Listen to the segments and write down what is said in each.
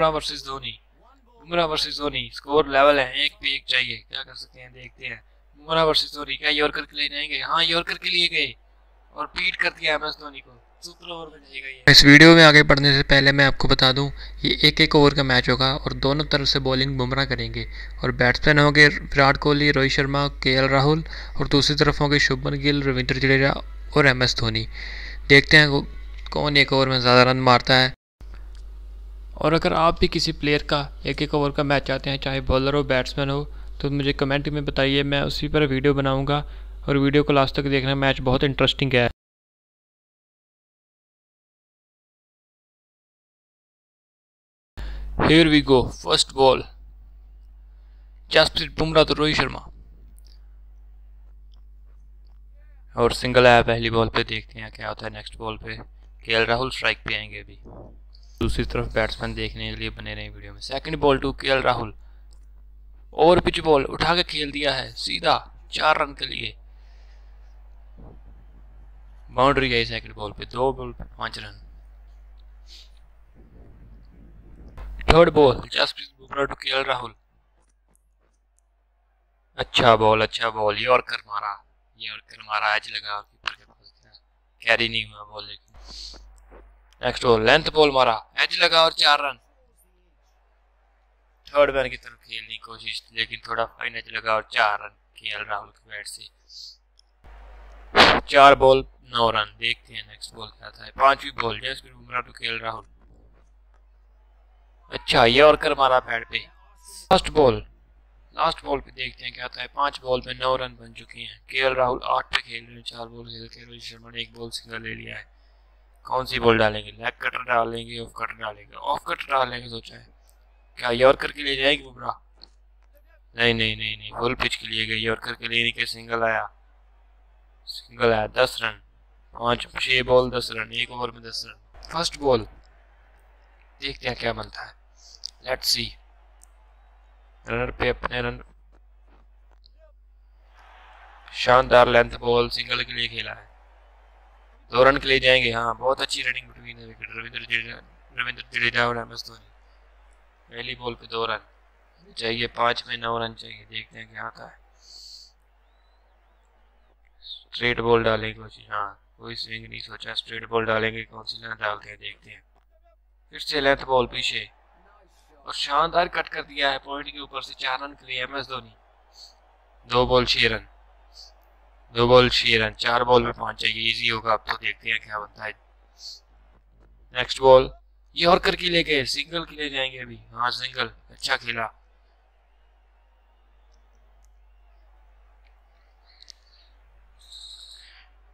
Bumrah versus Dhoni. Bumrah versus Dhoni. Score level ہے، ایک پہ ایک چاہیے۔ کیا کر سکتے ہیں؟ دیکھتے ہیں۔ بمراہ ورسز دھونی۔ کیا یورکر کے لیے جائیں گے ہاں یورکر کے لیے گئے۔ اور پیٹ کر دیا ایم ایس دھونی کو۔ اس ویڈیو میں آگے پڑھنے سے پہلے میں آپ کو بتا دوں، یہ ایک ایک اوور کا میچ ہوگا اور دونوں طرف سے بولنگ بمراہ کریں گے۔ اور بیٹس مین ہوں گے وراٹ کوہلی، روہت شرما، کے ایل راہل۔ اور دوسری طرف ہوں گے شبھمن گل، رویندر جڈیجا اور ایم ایس دھونی۔ دیکھتے ہیں کون ایک اوور میں زیادہ رن مارتا ہے۔ اور اگر آپ بھی کسی پلیئر کا ایک ایک اوور کا میچ چاہتے ہیں، چاہے بالر ہو بیٹس مین ہو، تو مجھے کمنٹ میں بتائیے، میں اسی پر ویڈیو بناؤں گا اور ویڈیو کو لاسٹ تک دیکھنا میچ بہت انٹرسٹنگ ہے۔ Here we go first ball Jasprit Bumrah تو روہت شرما اور سنگل ہے پہلی بال پہ دیکھتے ہیں کیا ہوتا ہے نیکسٹ بال پہ۔ کے ایل راہل اسٹرائک پہ آئیں گے ابھی۔ دوسری طرف بیٹس مین دیکھنے کے لیے بنے رہے ہیں ویڈیو میں۔ Second ball to K L Rahul over pitch ball اٹھا کے کھیل دیا ہے۔ سیدھا چار رن کے لیے۔ باؤنڈری گئی سیکنڈ بال پہ۔ دو بال پہ پانچ run third ball Jasprit Bumrah to K L Rahul اچھا بال اچھا بال یارکر مارا۔ کر مارا۔ ایج لگا۔ کیپر کے پاس کیری نہیں ہوا بال لیکن۔ نیکسٹ اور لینتھ بال مارا ایج لگا اور چار رن تھرڈ مین کی طرف کھیلنے کی کوشش لیکن تھوڑا فائن ایج لگا اور چار رن کھیل راہل کے بیٹ سے چار بال نو رن دیکھتے ہیں نیکسٹ بول کیا تھا پانچویں بال جیس بمرا تو کھیل راہل اچھا یہ اور کر مارا پیڈ پہ لاسٹ بال لاسٹ بال پہ دیکھتے ہیں کیا تھا ہے پانچ بال میں نو رن بن چکے ہیں کے راہل آٹھ پہ کھیل رہے ہیں چار بال کھیل کے روہت شرما نے ایک بال سنگل لے لیا ہے کون سی بال ڈالیں گے؟ لیگ کٹر ڈالیں گے، آف کٹر ڈالیں گے۔ آف کٹر ڈالیں گے، سوچا ہے۔ کیا یارکر کے لیے جائے گی بمراہ؟ نہیں نہیں نہیں نہیں۔ فل پچ کے لیے گئی یارکر کے لیے نہیں کہ سنگل آیا۔ سنگل آیا، دس رن۔ پانچ چھ بال دس رن، ایک اوور میں دس رن۔ فرسٹ بال دیکھتے ہیں کیا بنتا ہے۔ لیٹ سی رنر پہ اپنے رن۔ شاندار لینتھ بال سنگل کے لیے کھیلا ہے۔ دو رن کے لیے جائیں گے۔ ہاں بہت اچھی ریڈنگ بٹوین ہے وکٹ روندر جڈیجا رویندر جڈیجا اور ایم ایس دھونی پہلی بال پہ دو رن چاہیے پانچ میں نو رن چاہیے۔ دیکھتے ہیں کیا آتا ہے۔ اسٹریٹ بال ڈالنے کی کوشش۔ ہاں کوئی سوئنگ نہیں سوچا۔ اسٹریٹ بال ڈالیں گے، کون سی لائن ڈالتے ہیں؟ دیکھتے ہیں۔ پھر سے لینتھ بال پیچھے۔ اور شاندار کٹ کر دیا ہے۔ پوائنٹ کے اوپر سے چار رن کے لیے ایم ایس دھونی دو بال چھ رن دو بال چھ رن، چار بال میں پہنچ جائے گی ایزی ہوگا، آپ تو دیکھتے ہیں کیا بنتا ہے۔ نیکسٹ بال یہ اور کر کے لے گئے سنگل کے لے جائیں گے ابھی۔ ہاں سنگل اچھا کھیلا۔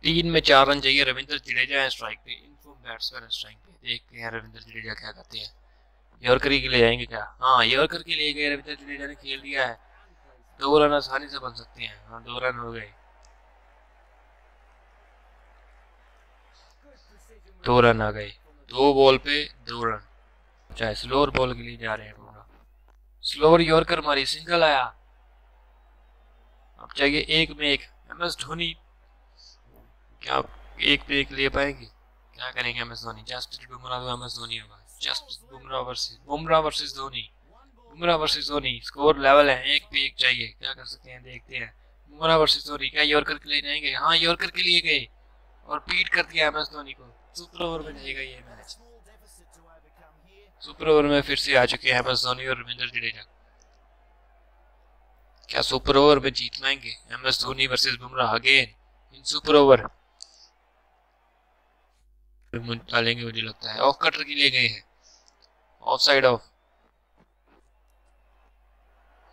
تین میں چار رن چاہیے رویندر جڈیجا ہے اسٹرائک پہ۔ ان کو بیٹسمین اسٹرائک پہ۔ دیکھتے ہیں رویندر جڈیجا کیا کرتے ہیں۔ یہ اور کر کے لے جائیں گے کیا؟ ہاں یہ اور کر کے لے گئے، رویندر جڈیجا نے کھیل دیا ہے۔ دو رن آسانی سے بن سکتے ہیں۔ ہاں دو رن ہو گئے۔ دو رن آ گئے۔ دو بال پہ دو رن۔ چاہے سلور بال کے لیے جا رہے ہیں پورا۔ سلور یورکر ماری، سنگل آیا۔ اب چاہیے ایک میں ایک۔ M S Dhoni. کیا ایک پہ ایک لے پائیں گے؟ کیا کریں گے M S Dhoni? Jasprit Bumrah M S Dhoni ہوگا۔ Jasprit Bumrah versus Bumrah versus Dhoni. Bumrah versus Dhoni. Score level ہے، ایک پہ ایک چاہیے۔ کیا کر سکتے ہیں؟ دیکھتے ہیں۔ بمراہ ورسز دھونی۔ کیا یورکر کے لیے نہیں گئے؟ ہاں یورکر کے لیے گئے۔ اور پیٹ کر دیا ایم ایس دھونی کو۔ سپر اوور میں جائے گا یہ میچ۔ سپر اوور میں پھر سے آ چکے ہیں احمد دھونی اور رمندر جڈیجا۔ کیا سپر اوور میں جیت لائیں گے؟ M S Dhoni versus Bumrah again in super over. ڈالیں گے مجھے لگتا ہے۔ آف کٹر کی لے گئے ہیں۔ Off side off.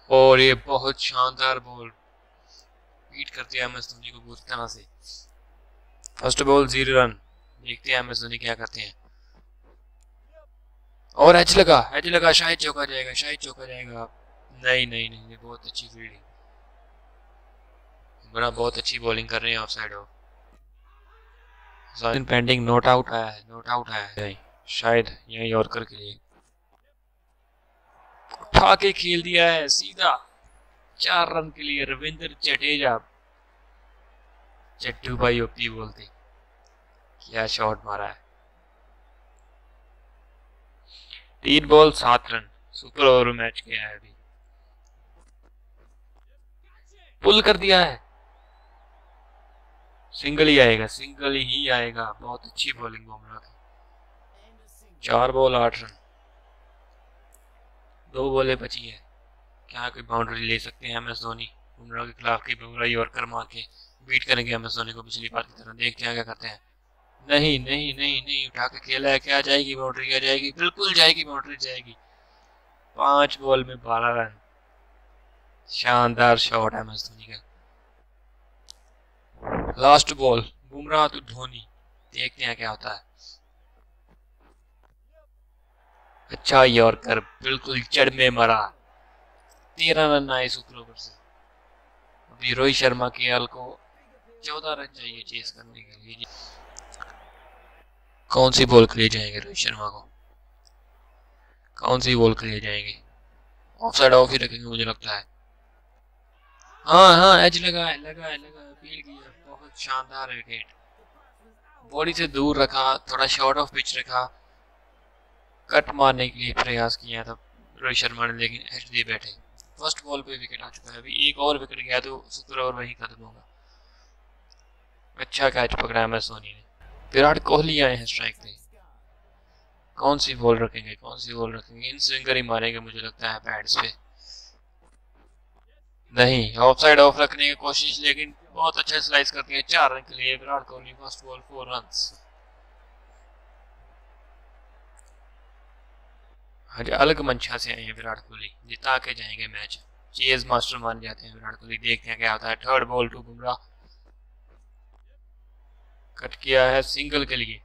اور یہ بہت شاندار بول بیٹ کر دیا ایم ایس دھونی کو بہت طرح سے۔ فرسٹ بول زیر رن دیکھتے ہیں مزدوری کیا کرتے ہیں۔ اور ایج لگا ایج لگا شاید چوکا جائے گا شاید چوکا جائے گا۔ نہیں نہیں نہیں، یہ بہت اچھی فیلڈنگ عمرہ بہت اچھی بولنگ کر رہے ہیں آف سائیڈ ہو۔ زائن پینڈنگ نوٹ آؤٹ آیا ہے نوٹ آؤٹ آیا ہے۔ شاید یہاں یورکر کے لیے۔ اٹھا کے کھیل دیا ہے، سیدھا۔ چار رن کے لیے رویندر چٹے جڈیجا چٹو بھائی اوپی بولتے۔ کیا شاٹ مارا ہے۔ تین بال، سات رن۔ سپر اوور میچ کیا ہے ابھی۔ پل کر دیا ہے۔ سنگل ہی آئے گا، سنگل ہی آئے گا۔ بہت اچھی بولنگ بمرا کی چار بال، آٹھ رن۔ دو بولیں بچی ہیں۔ کیا کوئی باؤنڈری لے سکتے ہیں ایم ایس دھونی بمرا کے خلاف کی بمرا یورکر مار کے بیٹ کریں گے ایم ایس دھونی کو پچھلی بار کی طرح۔ دیکھتے ہیں کیا کرتے ہیں۔ نہیں نہیں نہیں نہیں، اٹھا کے کھیلا ہے، کیا جائے گی؟ باؤنڈری کیا جائے گی؟ بالکل جائے گی، باؤنڈری جائے گی۔ پانچ بال میں بارہ رن۔ شاندار شاٹ ہے ایم ایس دھونی کا۔ لاسٹ بال بمراہ تو دھونی۔ دیکھتے ہیں کیا ہوتا ہے۔ اچھا یورکر بالکل چڑ میں مرا تیرہ رن آئے سپر اوور سے ابھی روہت شرما کے ایل کو چودہ رن چاہیے چیز کرنے کے لیے۔ کون سی بال کے لیے جائیں گے روہت شرما کو؟ کون سی بال کے لیے جائیں گے؟ آف سائڈ آف ہی رکھیں گے مجھے لگتا ہے۔ ہاں ہاں ایج لگا ہے لگا ہے لگا ہے فیل کیا۔ بہت شاندار وکٹ باڈی سے دور رکھا، تھوڑا شارٹ آف پچ رکھا۔ کٹ مارنے کے لیے پریاس کیا تھا روہت شرما نے، لیکن ایچ دیے بیٹھے۔ فرسٹ بال پہ وکٹ آ چکا ہے۔ ابھی ایک اور وکٹ گیا تو سپر اوور وہی ختم ہوگا۔ اچھا کیچ پکڑا ہے میں سونی نے۔ وراٹ کوہلی آئے ہیں اسٹرائک پہ۔ کون سی بال رکھیں گے؟ کون سی بال رکھیں گے؟ ان سوئنگر ہی ماریں گے مجھے لگتا ہے پیڈس پہ۔ نہیں آف سائڈ آف رکھنے کی کوشش، لیکن بہت اچھا سلائس کرتی ہیں۔ چار رن کے لیے Virat Kohli first ball four runs الگ منشا سے آئے ہیں وراٹ کوہلی۔ جتا کے جائیں گے میچ چیز ماسٹر مان جاتے ہیں وراٹ کوہلی۔ دیکھتے ہیں کیا ہوتا ہے۔ تھرڈ بال ٹو بمراہ کٹ کیا ہے سنگل کے لیے۔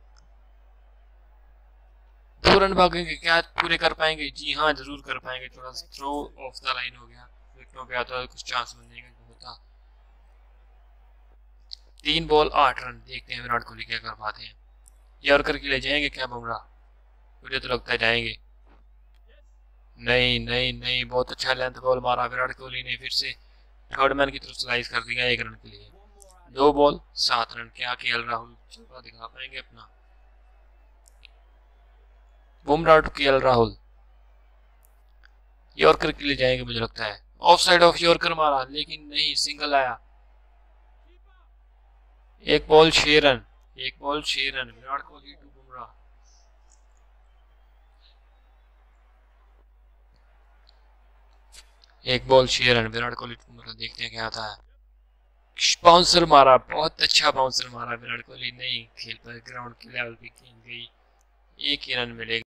دو رن بھاگیں گے کیا پورے کر پائیں گے؟ جی ہاں ضرور کر پائیں گے۔ تھوڑا تھرو آف دا لائن ہو گیا۔ وکٹوں پہ آتا کچھ چانس ملنے کا ہوتا۔ تین بال آٹھ رن دیکھتے ہیں وراٹ کوہلی کیا کر پاتے ہیں۔ یارکر کے لیے جائیں گے کیا بمراہ؟ مجھے تو لگتا ہے جائیں گے۔ نہیں نہیں نہیں، بہت اچھا لینتھ بال مارا۔ وراٹ کوہلی نے پھر سے۔ تھرڈ مین کی طرف سلائز کر دیا ایک رن کے لیے۔ دو بال، سات رن کیا کیل راہل چوکا دکھا پائیں گے اپنا۔ Bumrah to KL Rahul. Yorker کے لیے جائیں گے مجھے لگتا ہے۔ آف سائڈ آف یورکر مارا، لیکن نہیں، سنگل آیا۔ ایک بال، چھ رن۔ ایک بال، چھ رن۔ وراٹ کوہلی ٹو بمراہ۔ ایک بال، چھ رن۔ وراٹ کوہلی ٹو بمراہ، دیکھتے ہیں کیا آتا ہے۔ باؤنسر مارا، بہت اچھا باؤنسر مارا، وراٹ کوہلی نہیں کھیل پائے گراؤنڈ کے لیول پہ کھیل گئی، ایک ہی رن ملے گا